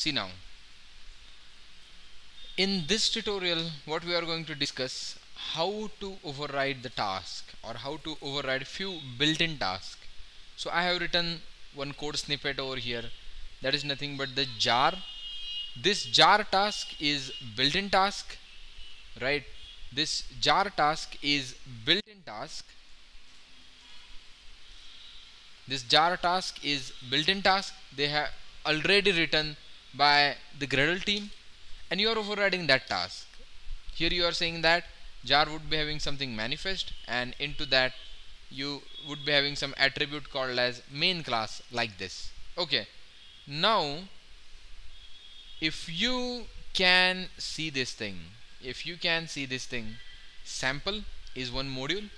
see now. In this tutorial what we are going to discuss how to override the task or how to override few built-in tasks so I have written one code snippet over here. That is nothing but the jar. This jar task is built-in task right? This jar task is built-in task. This jar task is built-in task. They have already written by the Gradle team and you are overriding that task. Here you are saying that jar would be having something manifest and into that you would be having some attribute called as main class like this. Okay. Now if you can see this thing if you can see this thing sample is one module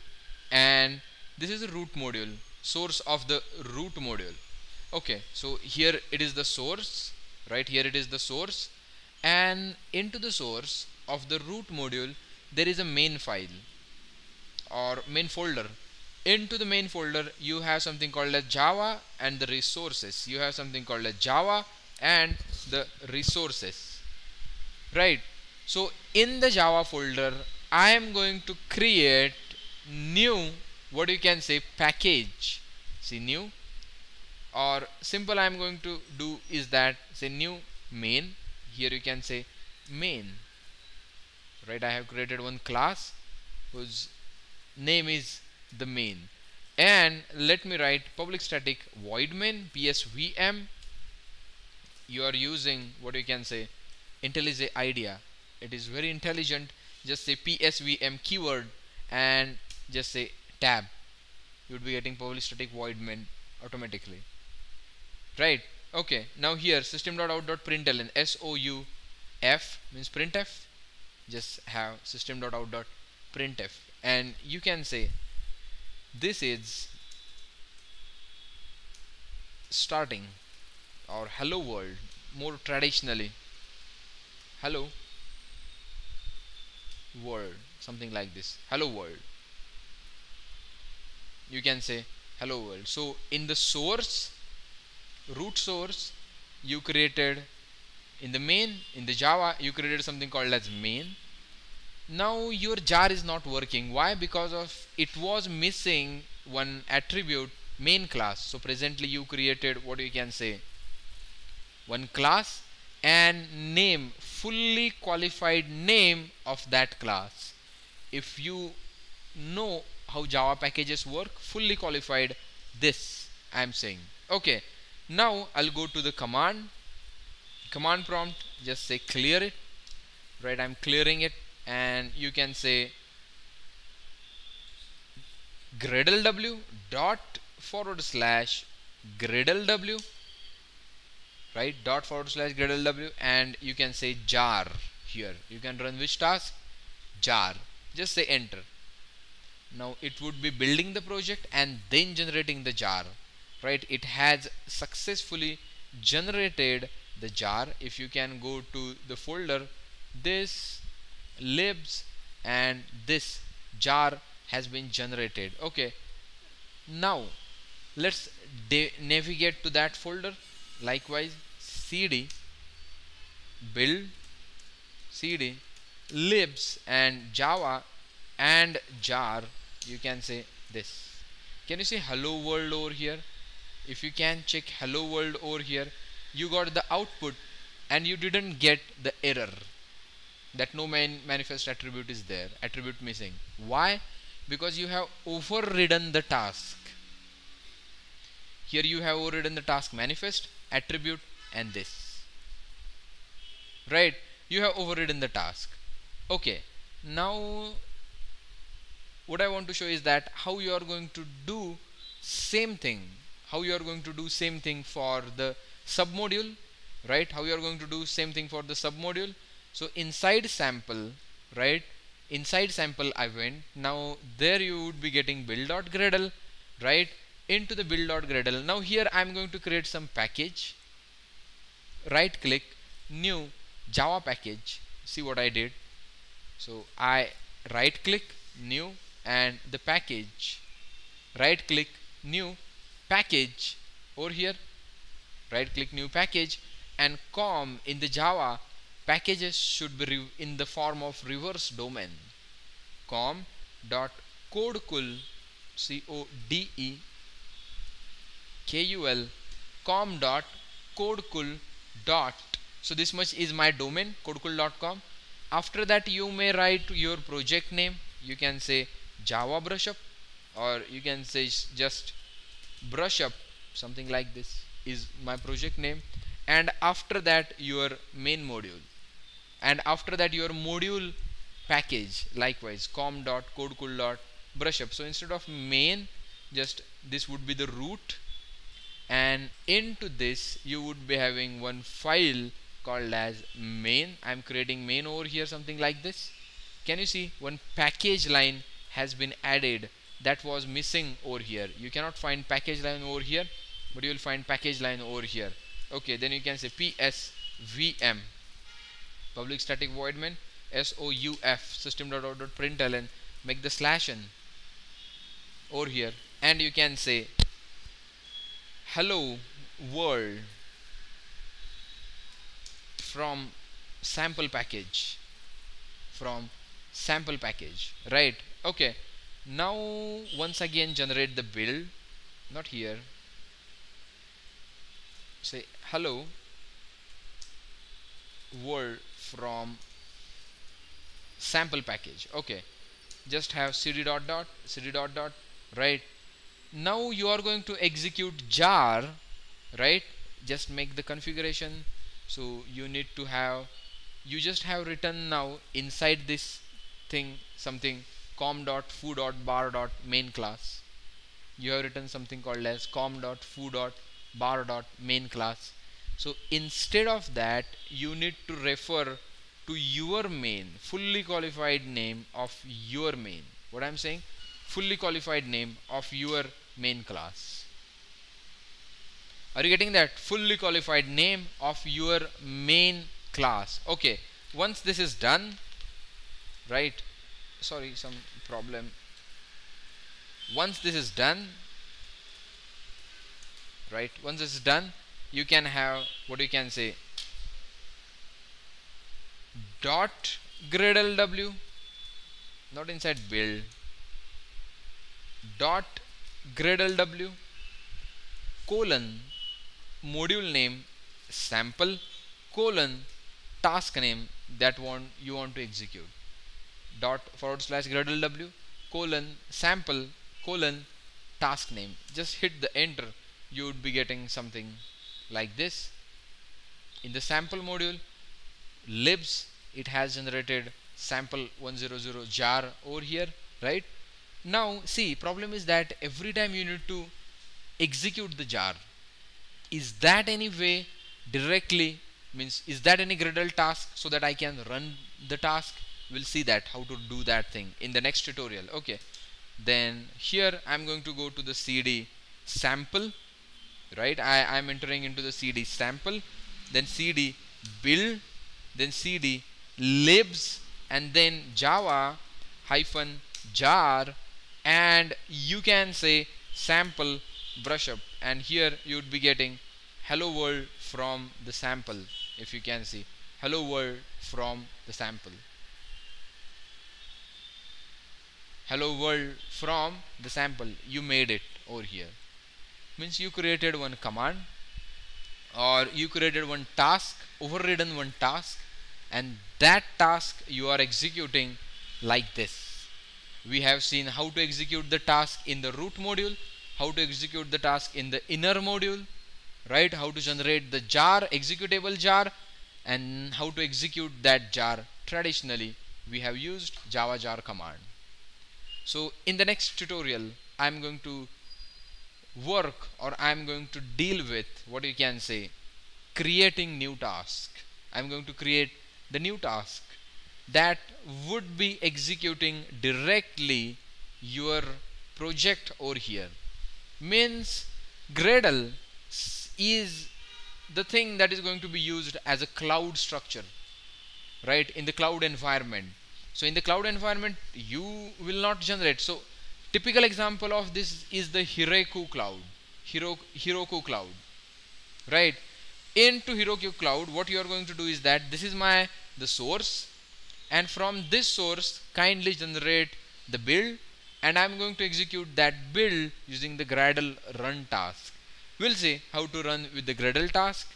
and this is a root module source of the root module. Okay so here it is the source right? Here it is the source. And into the source of the root module there is a main file or main folder. Into the main folder you have something called as java and the resources. You have something called as java and the resources. Right? So in the java folder i am going to create new what you can say package. See new? Or simple I am going to do is that say new main. Here you can say main. Right I have created one class whose name is the main. And let me write public static void main psvm you are using what you can say IntelliJ IDEA. It is very intelligent. Just say psvm keyword and just say tab. You would be getting public static void main automatically. Right okay now here system.out.println s o u f means printf. Just have system.out.printf and you can say this is starting or hello world more traditionally hello world something like this hello world. You can say hello world. So in the source root source you created. In the main in the java you created something called as main. Now your jar is not working. Why? Because of it was missing one attribute main class. So presently you created what you can say one class and name fully qualified name of that class. If you know how java packages work fully qualified this I am saying. Okay now I'll go to the command. Command prompt just say clear it. Right I'm clearing it and you can say gradle w dot forward slash gradle w. Right dot forward slash gradle w and you can say jar here. You can run which task? Jar. Just say enter. Now it would be building the project and then generating the jar right? It has successfully generated the jar. If you can go to the folder this libs and this jar has been generated. Okay. Now let's navigate to that folder. Likewise cd build cd libs and java and jar. You can say this. Can you see hello world over here if you can check hello world over here you got the output and you didn't get the error. That no manifest attribute is there attribute missing. Why? Because you have overridden the task. Here you have overridden the task manifest attribute and this. Right? You have overridden the task. Okay. Now what I want to show is that how you are going to do same thing how you are going to do same thing for the submodule right? How you are going to do same thing for the submodule. So inside sample right? Inside sample I went now there you would be getting build.gradle right? Into the build.gradle now here I'm going to create some package. Right click new java package. See what I did? So I right click new and the package. Right click new package over here. Right click new package and com in the Java packages should be in the form of reverse domain. Com dot codekul c o d e k u l com dot codekul dot. So this much is my domain codekul.com after that you may write your project name. You can say java brush up or you can say just brush up something like this is my project name. And after that your main module. And after that your module package likewise com.codekul.brushup so instead of main just this would be the root. And into this you would be having one file called as main. I'm creating main over here something like this. Can you see? One package line has been added that was missing over here. You cannot find package line over here but you will find package line over here. Okay then you can say psvm public static void main souf system.out.println make the slash n over here. And you can say hello world. From sample package. From sample package. Right. Okay now once again generate the build not here. Say hello world from sample package. Okay. Just have cd dot dot cd dot dot right? Now you are going to execute jar right? Just make the configuration. So you need to have you just have written now inside this thing something com dot foo dot bar dot main class. You have written something called as com dot foo dot bar dot main class. So instead of that you need to refer to your main fully qualified name of your main. What I'm saying? Fully qualified name of your main class. Are you getting that? Fully qualified name of your main class. Okay once this is done right sorry some problem. Once this is done right once this is done you can have what you can say? Dot gradle w not inside build. Dot gradle w colon module name sample colon task name that one you want to execute dot forward slash gradle w colon sample colon task name. Just hit the enter. You would be getting something like this. In the sample module libs it has generated sample 100 jar over here right? Now see problem is that every time you need to execute the jar is that any way directly means is that any Gradle task so that I can run the task we'll see that how to do that thing in the next tutorial. Okay. Then here I'm going to go to the CD sample right? I am entering into the CD sample then CD build then CD libs and then Java hyphen jar and you can say sample brush up. And here you would be getting hello world from the sample if you can see. Hello world from the sample hello world from the sample. You made it over here. Means you created one command or you created one task overridden one task and that task you are executing like this. We have seen how to execute the task in the root module how to execute the task in the inner module right? How to generate the jar executable jar and how to execute that jar traditionally. We have used java jar command so in the next tutorial I'm going to work or I'm going to deal with what you can say creating new task. I'm going to create the new task that would be executing directly your project over here. Means Gradle is the thing that is going to be used as a cloud structure right? In the cloud environment so in the cloud environment you will not generate so typical example of this is the Heroku cloud Heroku cloud right into Heroku Cloud what you are going to do is that this is my the source and from this source kindly generate the build and I'm going to execute that build using the Gradle run task. We'll see how to run with the Gradle task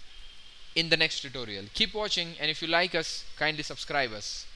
in the next tutorial. Keep watching and if you like us kindly subscribe us.